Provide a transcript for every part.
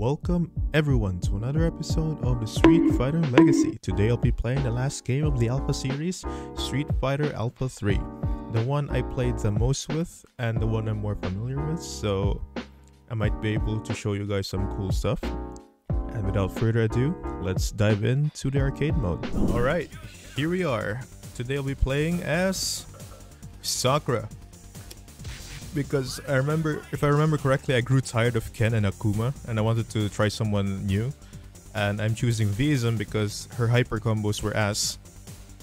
Welcome everyone to another episode of the Street Fighter Legacy. Today I'll be playing the last game of the Alpha series, Street Fighter Alpha 3. The one I played the most with and the one I'm more familiar with, so I might be able to show you guys some cool stuff. And without further ado, let's dive into the arcade mode. Alright, here we are. Today I'll be playing as Sakura because I remember, if I remember correctly, I grew tired of Ken and Akuma, and I wanted to try someone new. And I'm choosing V-ism because her hyper combos were ass,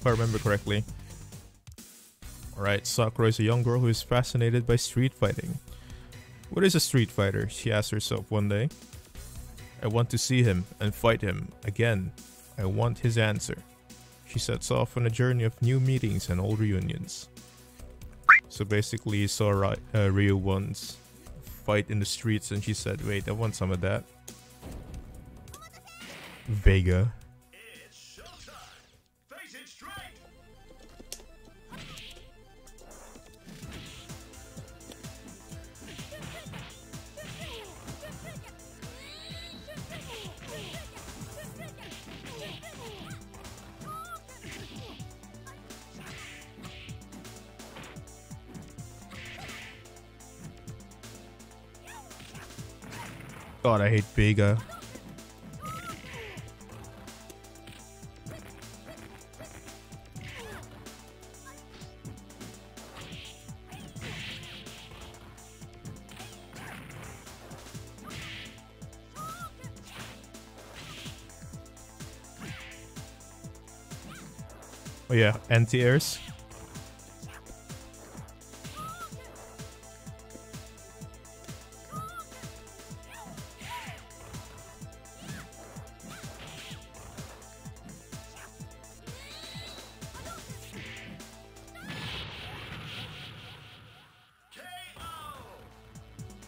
if I remember correctly. Alright, Sakura is a young girl who is fascinated by street fighting. What is a street fighter? She asked herself one day. I want to see him and fight him again. I want his answer. She sets off on a journey of new meetings and old reunions. So basically, saw uh, Ryu once fight in the streets, and she said, "Wait, I want some of that." Vega. God, I hate Vega. Oh yeah, anti-airs.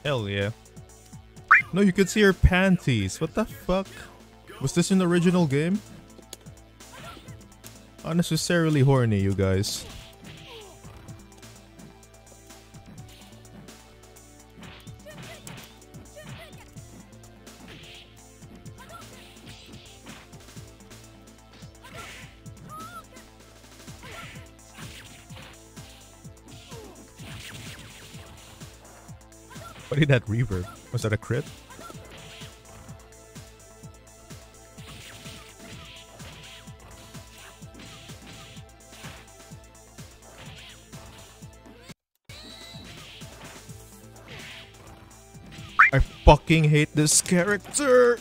Hell yeah. No, you could see her panties. What the fuck? Was this the original game? Unnecessarily horny, you guys. That reverb? Was that a crit? I fucking hate this character!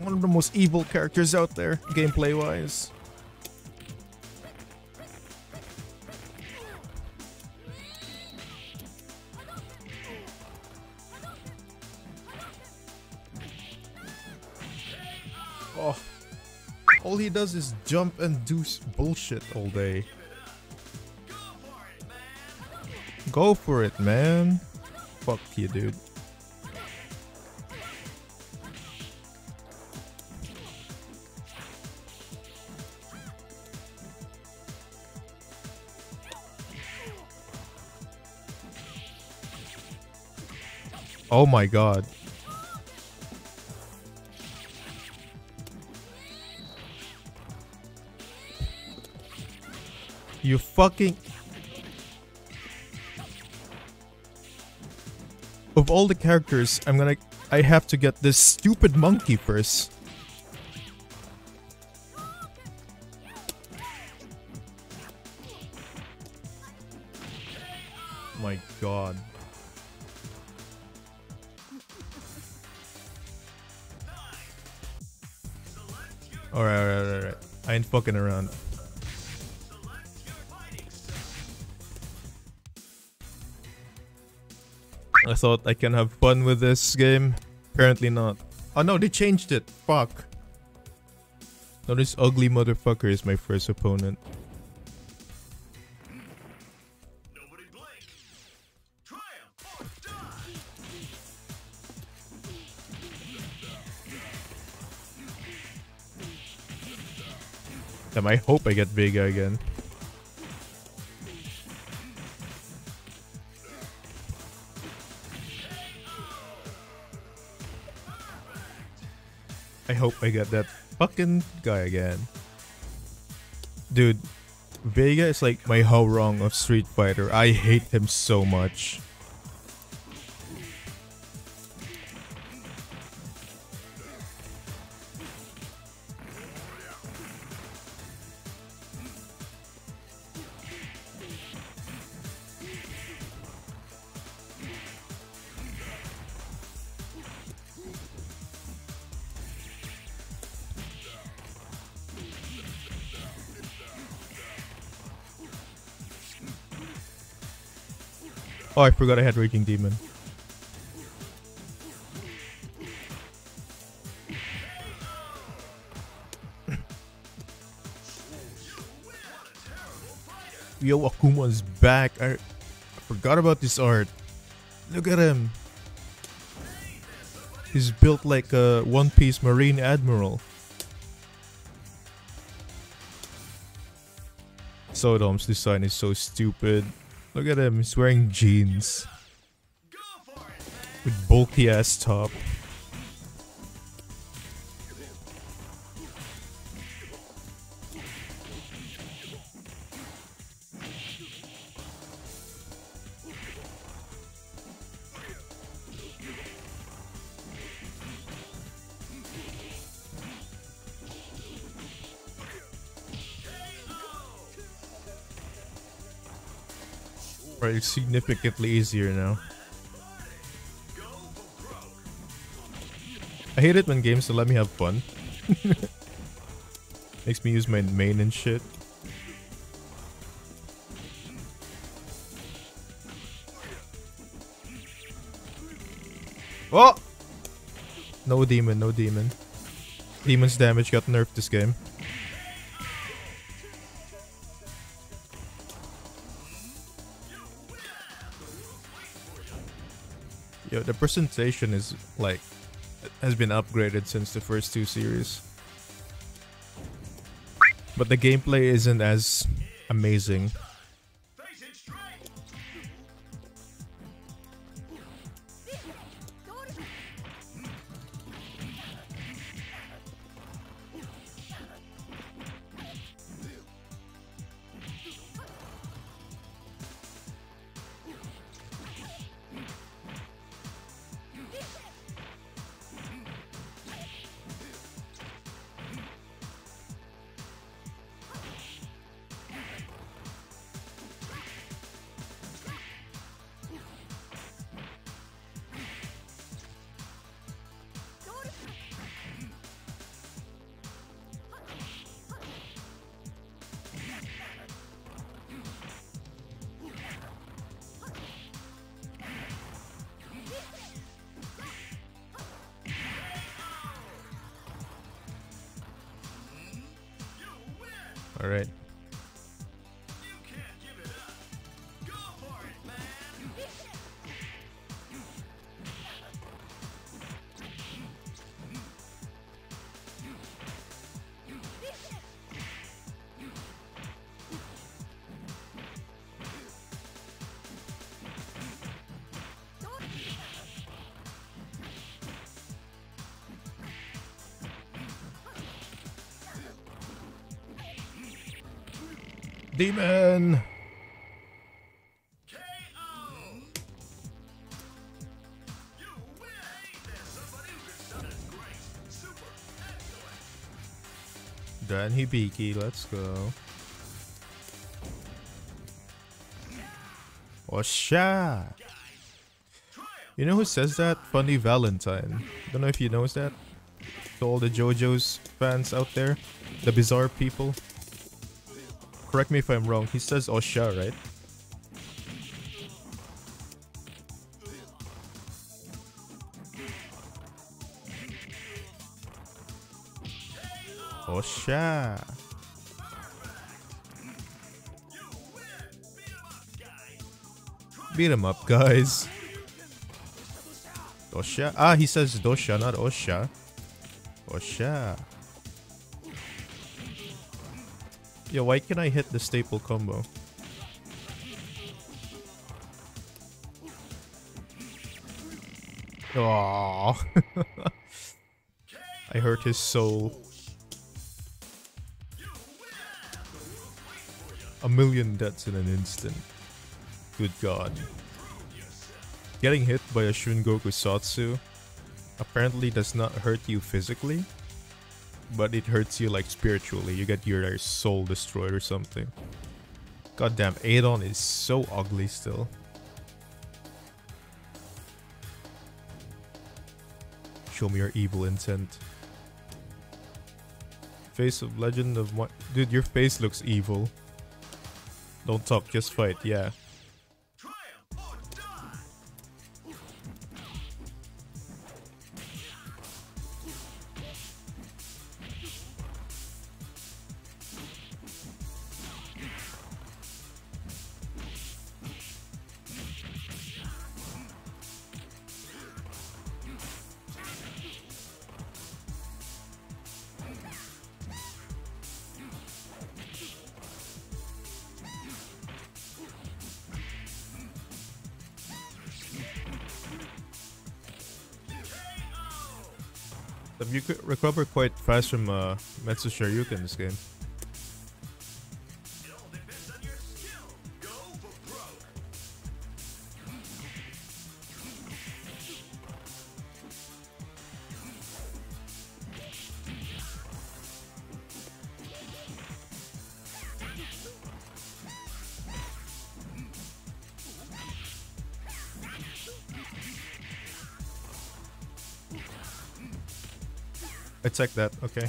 One of the most evil characters out there, gameplay All he does is jump and do bullshit all day. Go for it, man. Fuck you, dude. Oh my god. You fucking... Of all the characters, I'm gonna... I have to get this stupid monkey first. My god. Alright, alright, alright. I ain't fucking around. I thought I can have fun with this game. Apparently not. Oh no, they changed it. Fuck. No, this ugly motherfucker is my first opponent. Damn, I hope I get Vega again. Hope I get that fucking guy again. Dude, Vega is like my Hwoarang of Street Fighter. I hate him so much. Oh, I forgot I had Raging Demon. Yo, Akuma's back. I forgot about this art. Look at him. He's built like a One Piece Marine Admiral. So Sodom's design is so stupid. Look at him, he's wearing jeans. With bulky ass top. It's significantly easier now. I hate it when games don't let me have fun. Makes me use my main and shit. Oh! No demon, no demon. Demon's damage got nerfed this game. Yo, the presentation is like has been upgraded since the first two series. But the gameplay isn't as amazing. Alright. Demon! Dan Hibiki, let's go. Osha! You know who says that? Funny Valentine. Don't know if you knows that. To all the JoJo's fans out there. The bizarre people. Correct me if I'm wrong. He says Osha, right? Osha. Beat him up, guys. Osha? Ah, he says Dosha, not Osha. Osha. Yo, why can I hit the staple combo? Aww. I hurt his soul. A million deaths in an instant. Good god. Getting hit by a Shun Goku Satsu apparently does not hurt you physically, but it hurts you like spiritually. You get your soul destroyed or something. Goddamn, Adon is so ugly still. Show me your evil intent. Face of Legend of what? Dude, your face looks evil. Don't talk, just fight, yeah. Recover quite fast from uh, Metsu Shoryuken in this game. Check that, okay.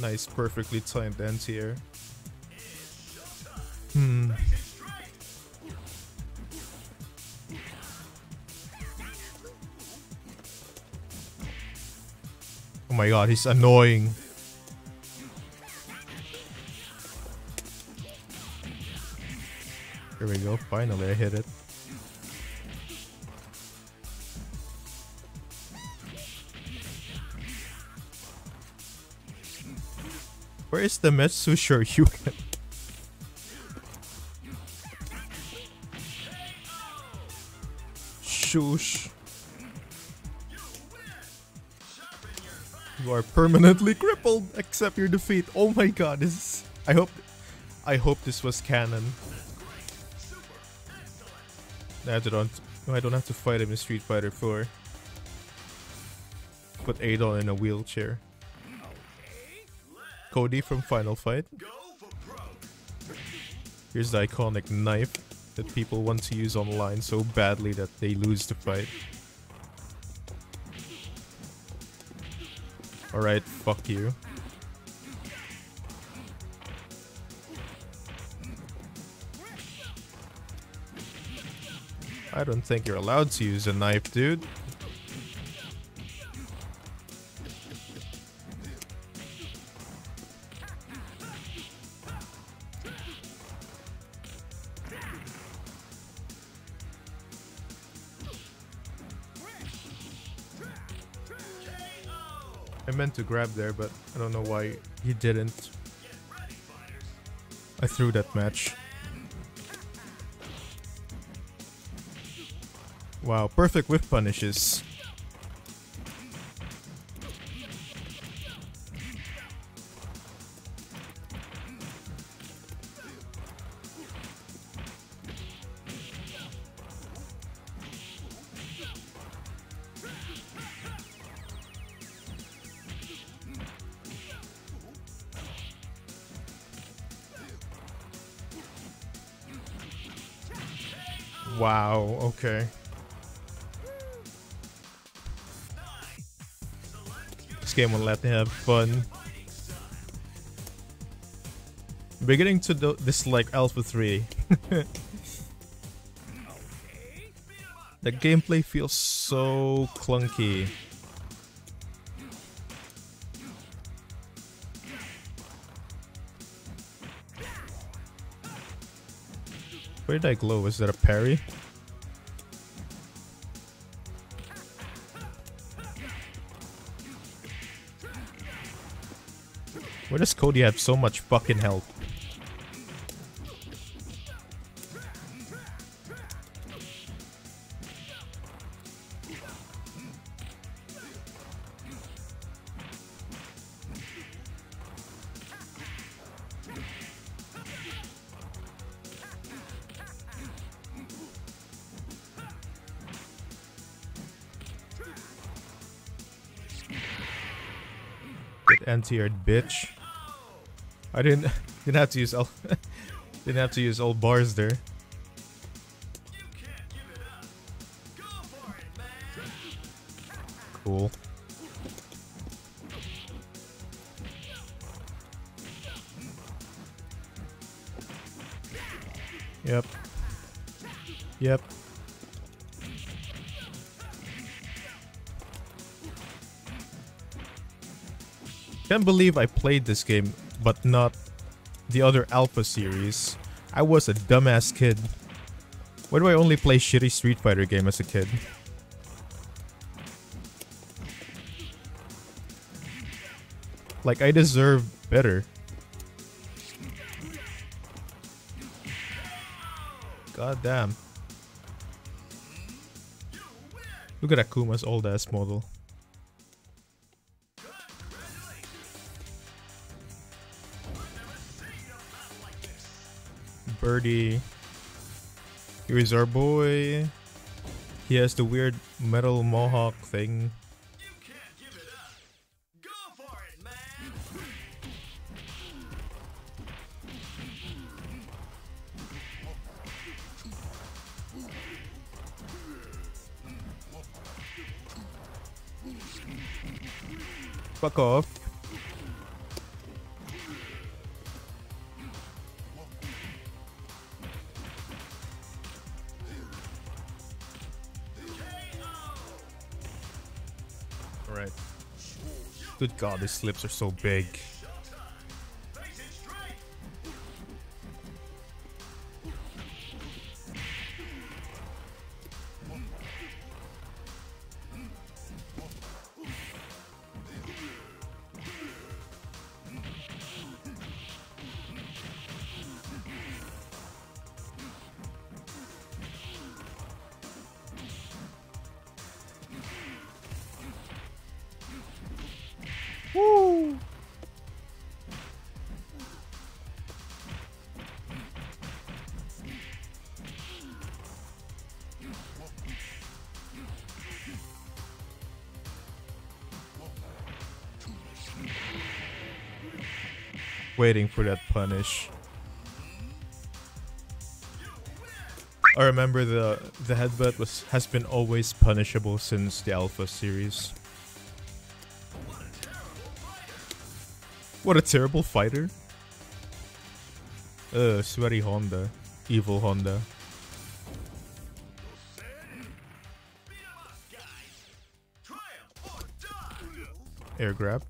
Nice, perfectly timed anti-air. Hmm. Oh my god, he's annoying. Here we go, finally I hit it. Where is the Metsu Shoryuken? Shush. You are permanently crippled. Accept your defeat. Oh my god, this is, I hope I hope this was canon. I don't I don't have to fight him in Street Fighter 4. Put Adon in a wheelchair. Cody from Final Fight. Here's the iconic knife that people want to use online so badly that they lose the fight. Alright, fuck you. I don't think you're allowed to use a knife, dude. Meant to grab there, but I don't know why he didn't. I threw that match. Wow, perfect whiff punishes. Okay. This game will let me have fun. Beginning to dislike Alpha 3. the gameplay feels so clunky. Where did I glow? Is that a parry? Why does Cody have so much fucking health? Anti-aired bitch. I didn't didn't have to use all didn't have to use all bars there. Cool. Yep. Yep. Can't believe I played this game, but not the other Alpha series. I was a dumbass kid. Why do I only play shitty Street Fighter game as a kid? Like, I deserve better. God damn. Look at Akuma's old ass model. Birdie. Here's our boy. He has the weird metal mohawk thing. Fuck off. Good god, these slips are so big. Waiting for that punish. I remember the the headbutt was has been always punishable since the Alpha series. What a terrible fighter. Ugh, sweaty Honda. Evil Honda. Air grab.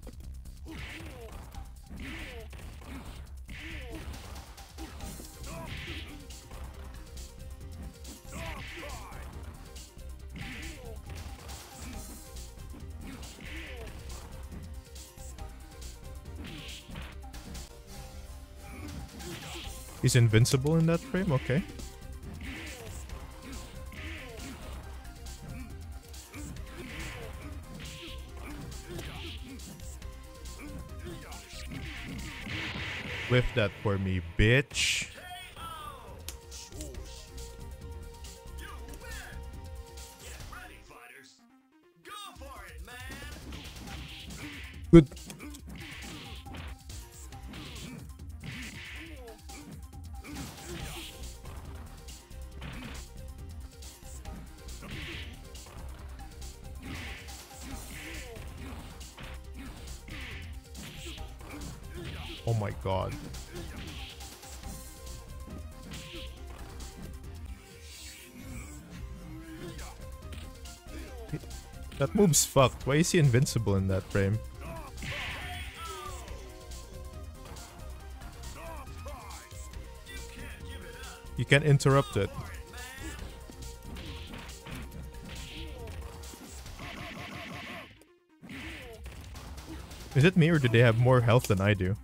He's invincible in that frame? Okay. Whiff that for me, bitch. Good. Move's fucked. Why is he invincible in that frame? You can't interrupt it. Is it me or do they have more health than I do?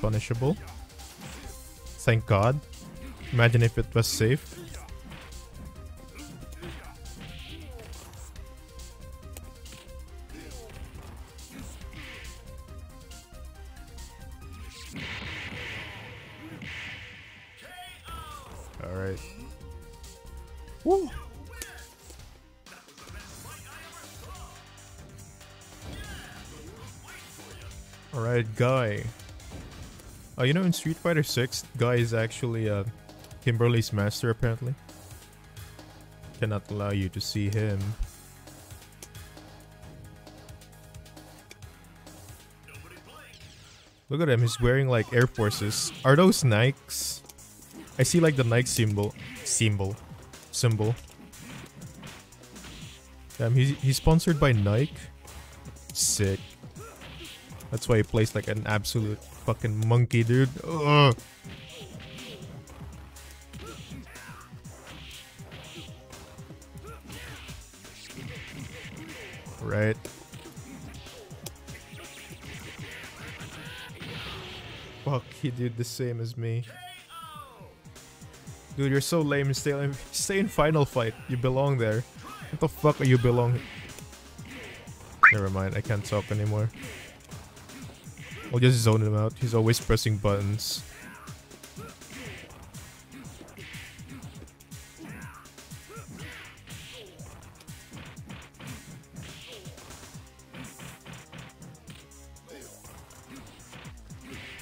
Punishable. Thank God. Imagine if it was safe. Alright. Woo! Alright, Guy. Oh, you know, in Street Fighter 6, Guy is actually uh, Kimberly's master, apparently. Cannot allow you to see him. Look at him, he's wearing like Air Forces. Are those Nikes? I see like the Nike symbol. Symbol. Symbol. Damn, he's, he's sponsored by Nike. Sick. That's why he plays like an absolute fucking monkey, dude. Ugh. Right. Fuck, he did the same as me. Dude, you're so lame. Stay, stay in final fight. You belong there. What the fuck are you belong? Never mind, I can't talk anymore. I'll just zone him out. He's always pressing buttons.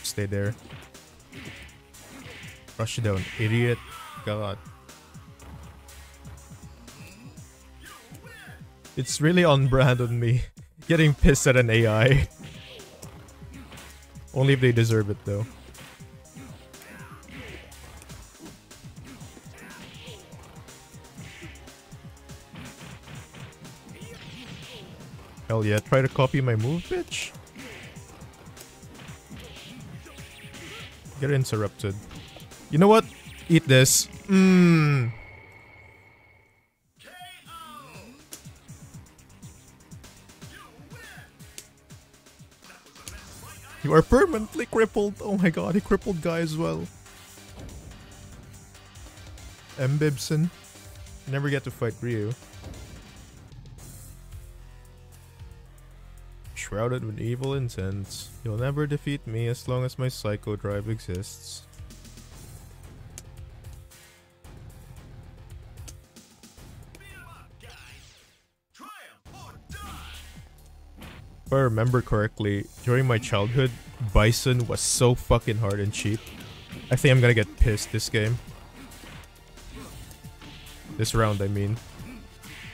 Stay there. Rush it down, idiot. God. It's really on brand on me. Getting pissed at an AI. Only if they deserve it though. Hell yeah, try to copy my move, bitch. Get interrupted. You know what? Eat this. Mmm. You are permanently crippled. Oh my god, he crippled guy as well. M. Bison. Never get to fight Ryu. Shrouded with evil intent. You'll never defeat me as long as my psycho drive exists. I remember correctly, during my childhood, Bison was so fucking hard and cheap. I think I'm gonna get pissed this game. This round, I mean.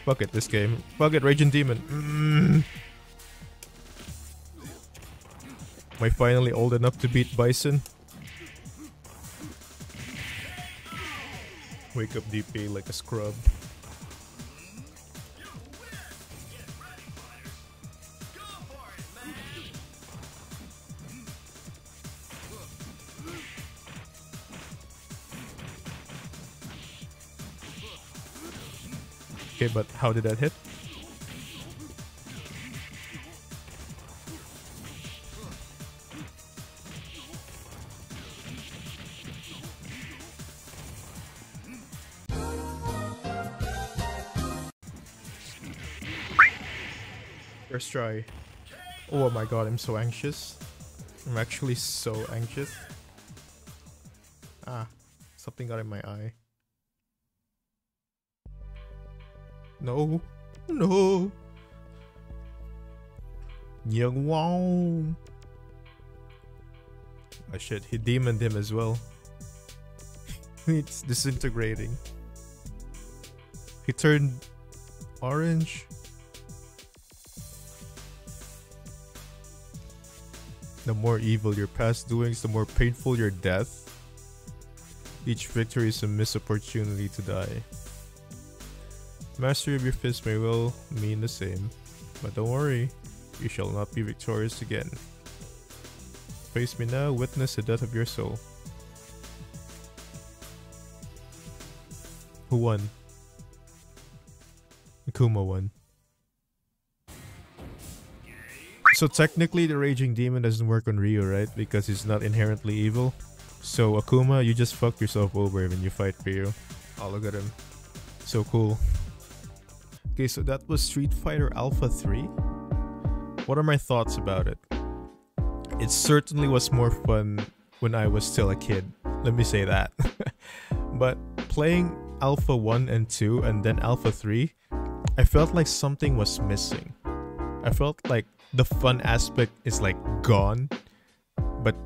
Fuck it, this game. Fuck it, Raging Demon. Mm. Am I finally old enough to beat Bison? Wake up DP like a scrub. But how did that hit? First try. Oh my god, I'm so anxious. I'm actually so anxious. Ah, something got in my eye. No. No. Young Wong. Oh shit, he demoned him as well. it's disintegrating. He turned orange. The more evil your past doings, the more painful your death. Each victory is a missed opportunity to die. Mastery of your fist may well mean the same, but don't worry, you shall not be victorious again. Face me now, witness the death of your soul. Who won? Akuma won. So technically, the Raging Demon doesn't work on Ryu, right? Because he's not inherently evil. So Akuma, you just fuck yourself over when you fight Ryu. Oh, look at him. So cool. Okay, so that was Street Fighter Alpha 3. What are my thoughts about it? It certainly was more fun when I was still a kid. Let me say that. but playing Alpha 1 and 2 and then Alpha 3, I felt like something was missing. I felt like the fun aspect is like gone, but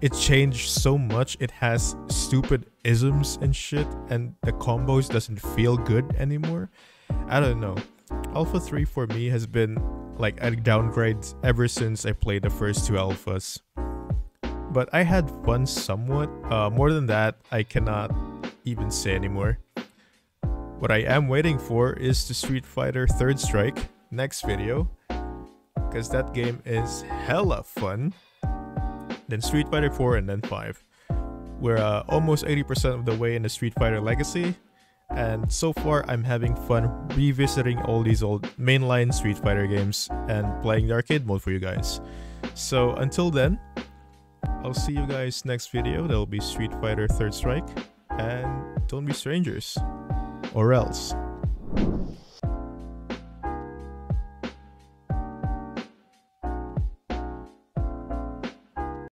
it changed so much. It has stupid isms and shit, and the combos doesn't feel good anymore. I don't know. Alpha 3 for me has been like a downgrade ever since I played the first two alphas. But I had fun somewhat. Uh, more than that, I cannot even say anymore. What I am waiting for is the Street Fighter Third Strike next video because that game is hella fun. Then Street Fighter 4 and then 5. We're uh, almost 80% of the way in the Street Fighter Legacy, and so far I'm having fun revisiting all these old mainline Street Fighter games and playing the arcade mode for you guys. So until then, I'll see you guys next video. That'll be Street Fighter Third Strike, and don't be strangers, or else.